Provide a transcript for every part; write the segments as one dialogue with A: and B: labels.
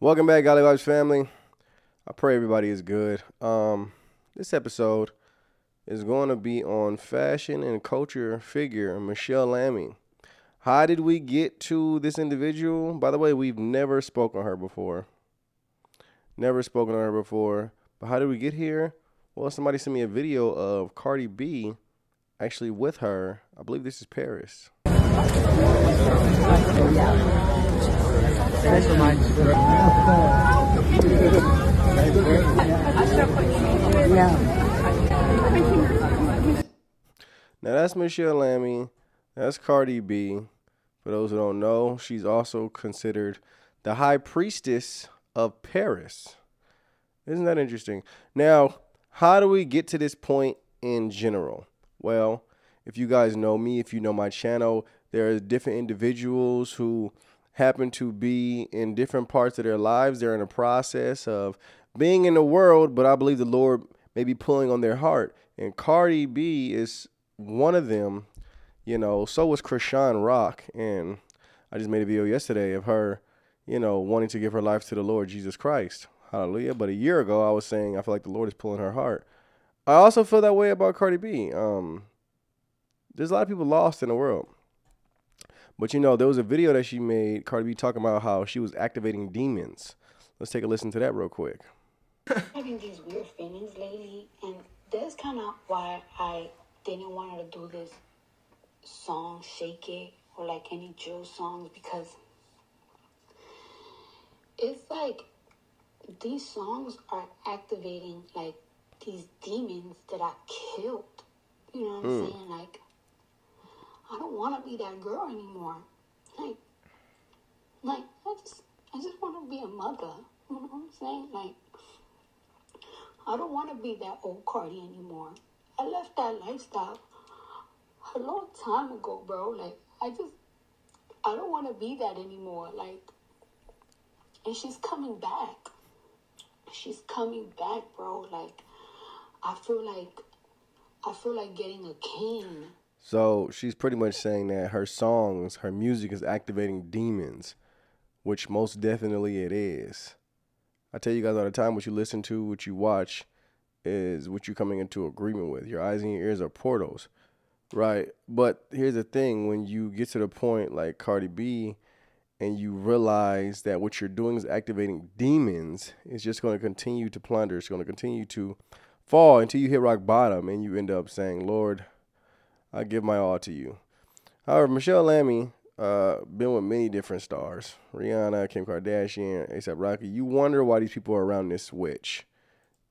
A: Welcome back, Godly Vibes family. I pray everybody is good. Um, this episode is going to be on fashion and culture figure Michele Lamy. How did we get to this individual? By the way, we've never spoken to her before. Never spoken to her before. But how did we get here? Well, somebody sent me a video of Cardi B actually with her. I believe this is Paris. Now that's Michele Lamy. That's Cardi B. For those who don't know, she's also considered the high priestess of Paris. Isn't that interesting? Now, how do we get to this point in general? Well, if you guys know me, if you know my channel, there are different individuals who happen to be in different parts of their lives. They're in a process of being in the world, but I believe the Lord may be pulling on their heart. And Cardi B is one of them. You know, so was Chrisean Rock. And I just made a video yesterday of her, you know, wanting to give her life to the Lord Jesus Christ. Hallelujah. But a year ago, I was saying I feel like the Lord is pulling her heart. I also feel that way about Cardi B. Um, there's a lot of people lost in the world. But you know, there was a video that she made, Cardi B, talking about how she was activating demons. Let's take a listen to that real quick.
B: having these weird feelings lately, and that's kind of why I didn't want to do this song, Shake It, or like any drill songs, because it's like these songs are activating like these demons that I killed. You know what I'm hmm. saying? Like, I don't want to be that girl anymore. Like, like I just, I just want to be a mother. You know what I'm saying? Like, I don't want to be that old Cardi anymore. I left that lifestyle a long time ago, bro. Like, I just, I don't want to be that anymore. Like, and she's coming back. She's coming back, bro. Like, I feel like, I feel like getting a king.
A: So she's pretty much saying that her songs, her music is activating demons, which most definitely it is. I tell you guys all the time what you listen to, what you watch is what you're coming into agreement with. Your eyes and your ears are portals, right? But here's the thing when you get to the point like Cardi B and you realize that what you're doing is activating demons, it's just going to continue to plunder. It's going to continue to fall until you hit rock bottom and you end up saying, Lord, I give my all to you. However, Michele Lamy, uh, been with many different stars. Rihanna, Kim Kardashian, ASAP Rocky. You wonder why these people are around this witch.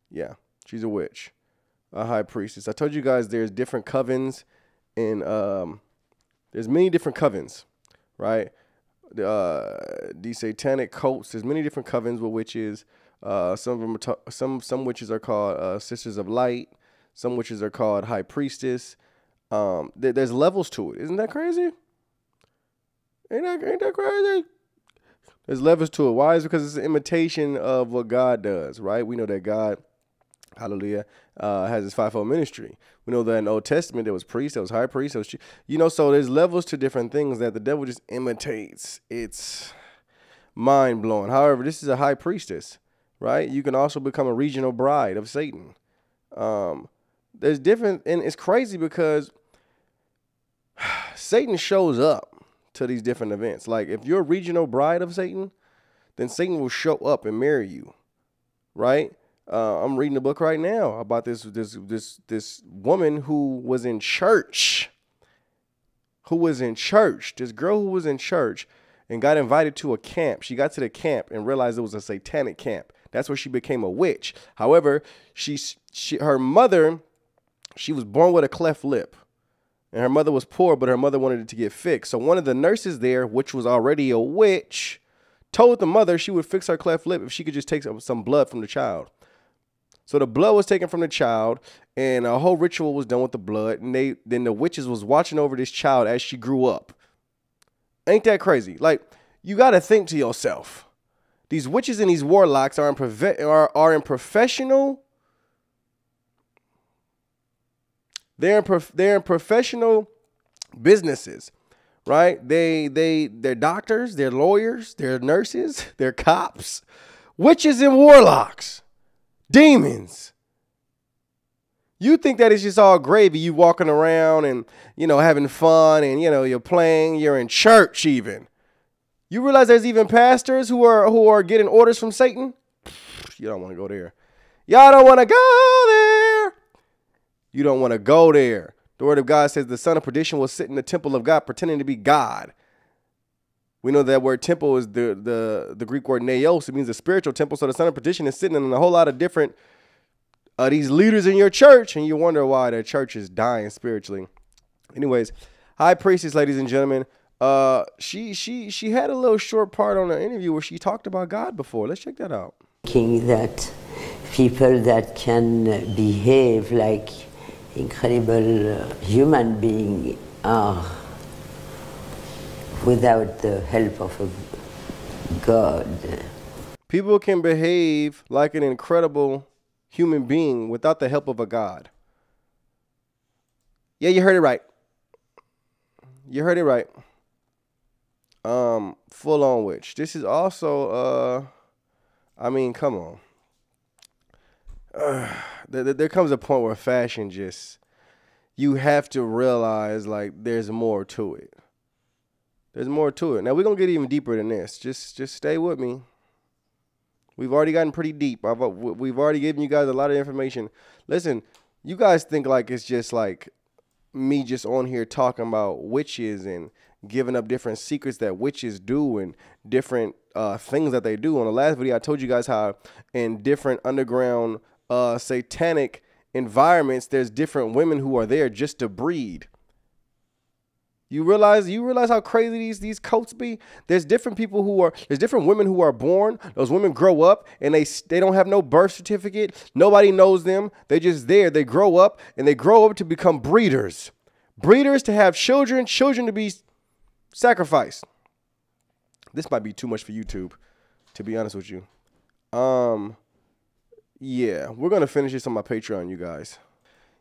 A: Yeah, she's a witch. A high priestess. I told you guys there's different covens and um there's many different covens, right? The uh satanic cults, there's many different covens with witches. Uh some of them ta- some some witches are called uh sisters of light, some witches are called high priestess. Um, there, there's levels to it. Isn't that crazy? Ain't that ain't that crazy? There's levels to it. Why? Is because it's an imitation of what God does, right? We know that God, Hallelujah, uh, has His fivefold ministry. We know that in the Old Testament there was priest, there was high priest, there was, you know. So there's levels to different things that the devil just imitates. It's mind blowing. However, this is a high priestess, right? You can also become a regional bride of Satan. Um, there's different, and it's crazy because Satan shows up to these different events. Like if you're a regional bride of Satan, then Satan will show up and marry you, right? Uh, I'm reading a book right now about this this this this woman who was in church, who was in church. This girl who was in church and got invited to a camp. She got to the camp and realized it was a satanic camp. That's where she became a witch. However, she she her mother, she was born with a cleft lip and her mother was poor, but her mother wanted it to get fixed. So one of the nurses there, which was already a witch, told the mother she would fix her cleft lip if she could just take some, blood from the child. So the blood was taken from the child, and a whole ritual was done with the blood. And they then the witches was watching over this child as she grew up. Ain't that crazy? Like you got to think to yourself, these witches and these warlocks are in profe- are, are in professional They're in prof- they're professional businesses, right? They they they're doctors, they're lawyers, they're nurses, they're cops, witches and warlocks, demons. You think that it's just all gravy, you walking around and, you know, having fun and, you know, you're playing, you're in church even. You realize there's even pastors who are who are getting orders from Satan? You don't want to go there. Y'all don't want to go there. You don't want to go there. The word of God says the son of perdition will sit in the temple of God pretending to be God. We know that word temple is the the, the Greek word naos. It means a spiritual temple. So the son of perdition is sitting in a whole lot of different uh, these leaders in your church, and you wonder why the church is dying spiritually. Anyways, high priestess, ladies and gentlemen, uh, she she she had a little short part on the interview where she talked about God before. Let's check that out.
C: Thinking that people that can behave like incredible uh, human being are without the help of a God.
A: People can behave like an incredible human being without the help of a God. Yeah, you heard it right. You heard it right. Um, full on witch. This is also uh I mean, come on. Uh, there, there comes a point where fashion just you have to realize like there's more to it. There's more to it. Now we're gonna get even deeper than this. Just just stay with me. We've already gotten pretty deep. I've, uh, we've already given you guys a lot of information. Listen, you guys think like it's just like me just on here talking about witches and giving up different secrets that witches do and different uh, things that they do. On the last video, I told you guys how in different underground uh, satanic environments, there's different women who are there just to breed. You realize you realize how crazy these these cults be. There's different people who are there's different women who are born. Those women grow up and they they don't have no birth certificate. Nobody knows them. They're just there. They grow up and they grow up to become breeders. Breeders to have children, children to be sacrificed. This might be too much for YouTube, to be honest with you. Um yeah, we're gonna finish this on my Patreon, you guys.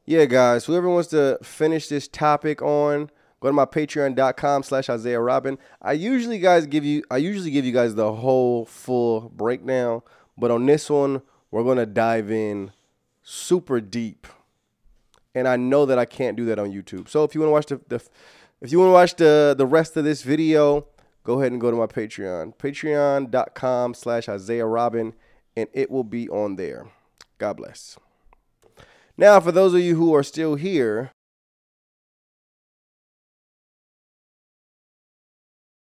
A: Yeah, guys, whoever wants to finish this topic on Go to my patreon.com slash Isaiah Robin. I usually guys give you I usually give you guys the whole full breakdown, but on this one, we're gonna dive in super deep. And I know that I can't do that on YouTube. So if you want to watch the, the if you want to watch the the rest of this video, go ahead and go to my Patreon. Patreon.com slash Isaiah Robin, and it will be on there. God bless. Now, for those of you who are still here,